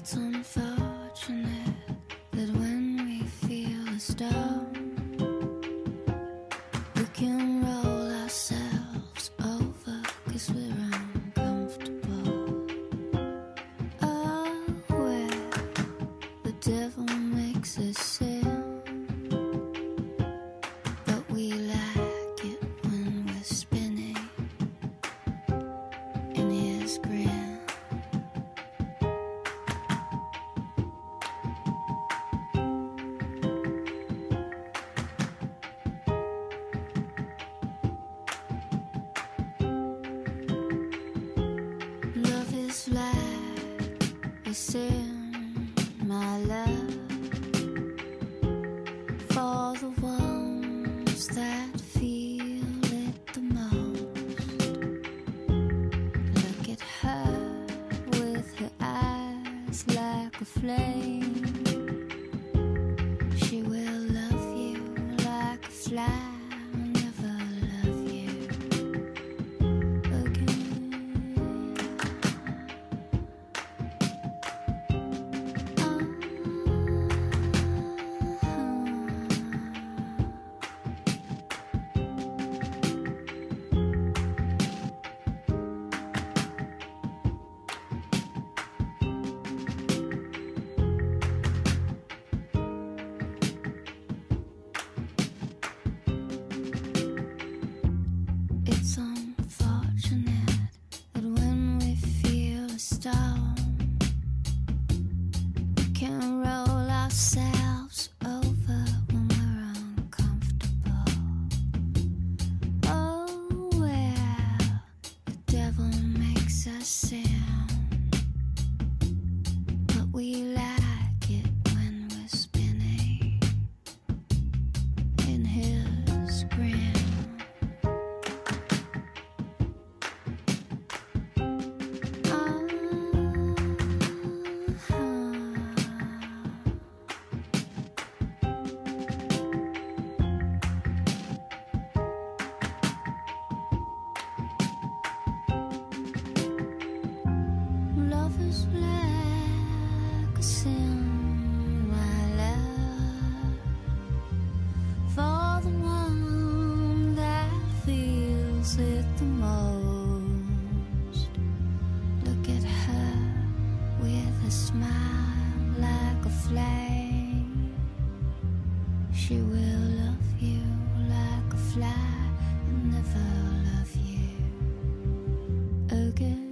It's unfortunate that when we feel storm, we can roll ourselves over because we're uncomfortable. Oh, where the devil makes us sin, Love is like It's on smile like a flame. She will love you like a fly, and never love you again.